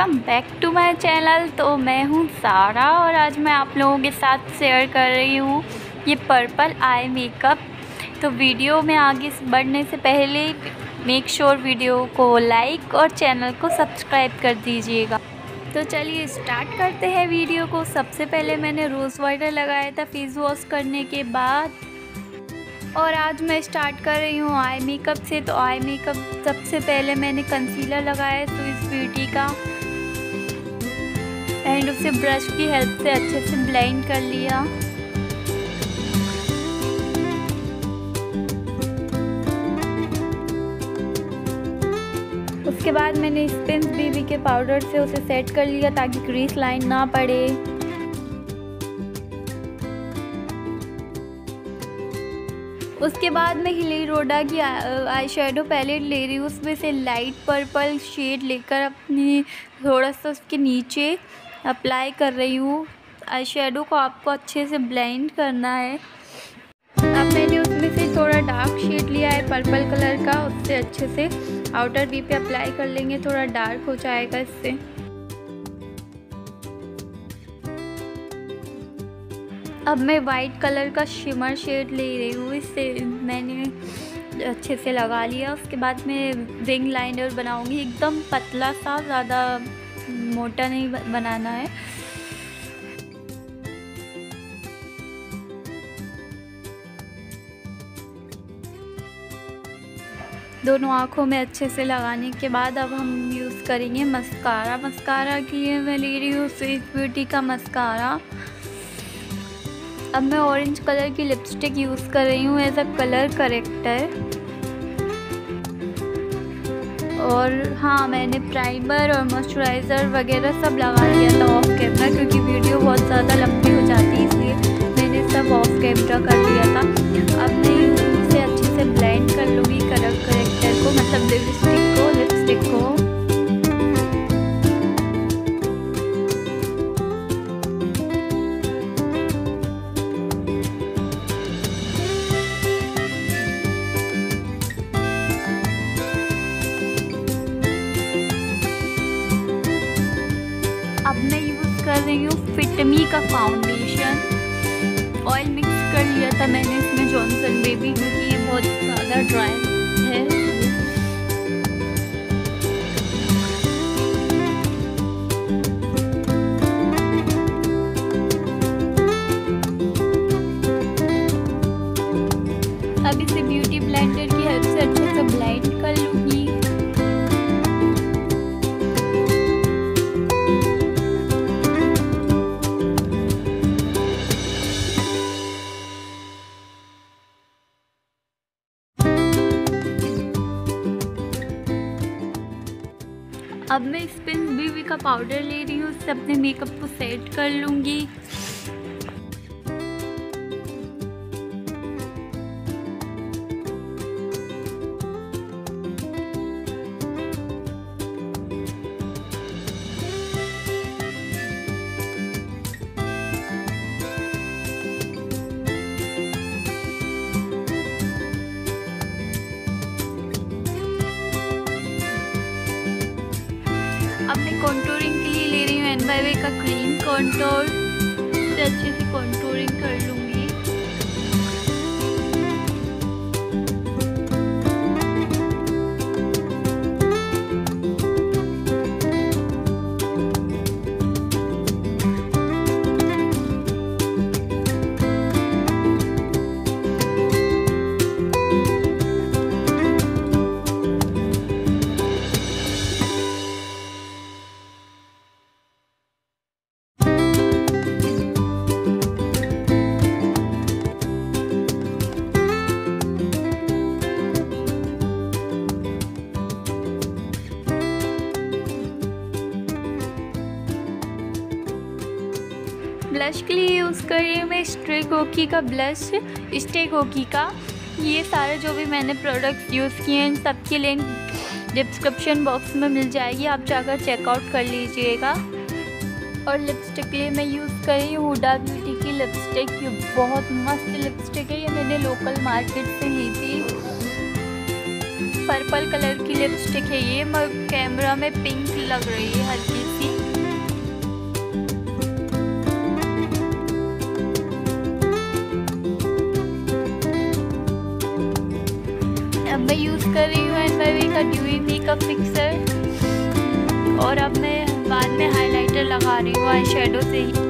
Welcome back to my channel. तो मैं हूँ सारा और आज मैं आप लोगों के साथ शेयर कर रही हूँ ये पर्पल आई मेकअप। तो वीडियो में आगे बढ़ने से पहले मेक श्योर sure वीडियो को लाइक और चैनल को सब्सक्राइब कर दीजिएगा। तो चलिए स्टार्ट करते हैं वीडियो को। सबसे पहले मैंने रोज़ वाटर लगाया था फेस वॉश करने के बाद। और आज मैं स्टार्ट कर रही हूँ आई मेकअप से। तो आई मेकअप सबसे पहले मैंने कंसीलर लगाया है स्विस ब्यूटी का। एंड उसे ब्रश की हेल्प से अच्छे से ब्लेंड कर लिया। उसके बाद मैंने स्पिन बीबी के पाउडर से उसे सेट कर लिया ताकि क्रीज लाइन ना पड़े। उसके बाद मैं हिली रोडा की आई शेडो पैलेट ले रही हूँ। उसमें से लाइट पर्पल शेड लेकर अपनी थोड़ा सा उसके नीचे अप्लाई कर रही हूँ। आई को आपको अच्छे से ब्लेंड करना है। अब मैंने उसमें से थोड़ा डार्क शेड लिया है, पर्पल कलर का, उससे अच्छे से आउटर वी पे अप्लाई कर लेंगे, थोड़ा डार्क हो जाएगा इससे। अब मैं वाइट कलर का शिमर शेड ले रही हूँ, इससे मैंने अच्छे से लगा लिया। उसके बाद मैं विंग लाइनर बनाऊँगी, एकदम पतला सा, ज़्यादा मोटा नहीं बनाना है। दोनों आँखों में अच्छे से लगाने के बाद अब हम यूज़ करेंगे मस्कारा मस्कारा की मैं ले रही हूँ स्वीट ब्यूटी का मस्कारा अब मैं ऑरेंज कलर की लिपस्टिक यूज़ कर रही हूँ एज अ कलर करेक्टर और हाँ मैंने प्राइमर और मॉइस्चराइज़र वगैरह सब लगा लिया था ऑफ़ कैमरा क्योंकि वीडियो बहुत ज़्यादा लंबी हो जाती है, इसलिए मैंने सब ऑफ़ कैमरा कर लिया था। अब मैं उसे अच्छे से ब्लेंड कर लूँगी कलर करेक्टर को मतलब लिपस्टिक रही हूँ फिटमी का फाउंडेशन ऑयल मिक्स कर लिया था मैंने इसमें जॉनसन बेबी क्योंकि ये बहुत ज़्यादा ड्राई है। अब इसे अब मैं स्पिन बीवी का पाउडर ले रही हूँ, उससे अपने मेकअप को सेट कर लूँगी। मैं कॉन्टोरिंग के लिए ले रही हूँ एन बाई वे का क्रीम कॉन्टोर अच्छे से कॉन्टोरिंग कर लूँगी। ब्लश के लिए यूज़ कर रही हूँ मैं स्ट्रे कोकी का ब्लश स्टे कोकी का। ये सारे जो भी मैंने प्रोडक्ट्स यूज़ किए हैं, इन सब लिंक डिस्क्रिप्शन बॉक्स में मिल जाएगी, आप जाकर चेकआउट कर लीजिएगा। और लिपस्टिक के लिए मैं यूज़ कर रही हूँ हुडा ब्यूटी की लिपस्टिक ये बहुत मस्त लिपस्टिक है, ये मैंने लोकल मार्केट से ली थी। पर्पल कलर की लिपस्टिक है ये मगर कैमरा में पिंक लग रही है हल्की सी। कर रही हूँ एंड एन का ड्यूई मेकअप फिक्सर और अब मैं बाद में हाइलाइटर लगा रही हूँ आई शेडो से ही।